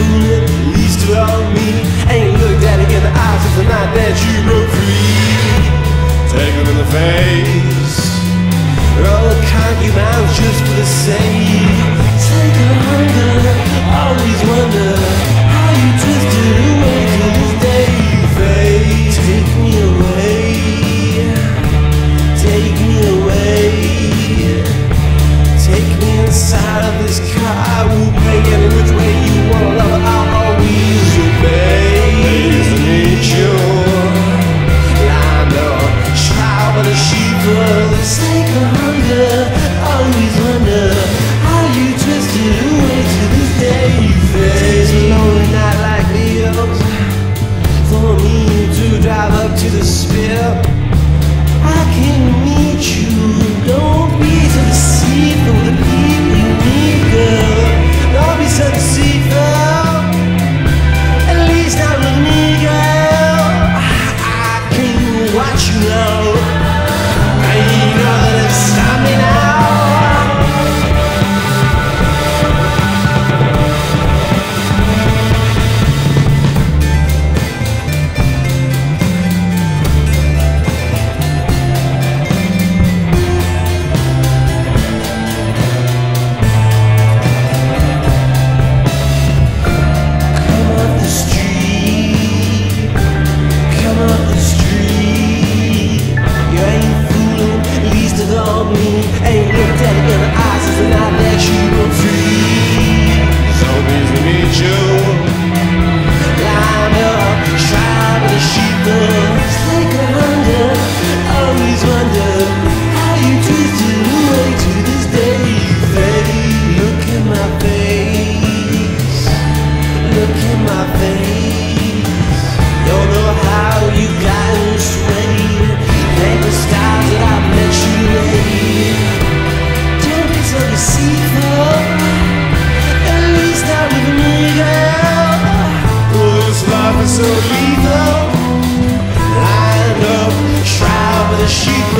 fool at least about me. Ain't looked at it in the eyes of the night that you broke free. Take them in the face. All the concubines just for the sake.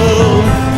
Lethal.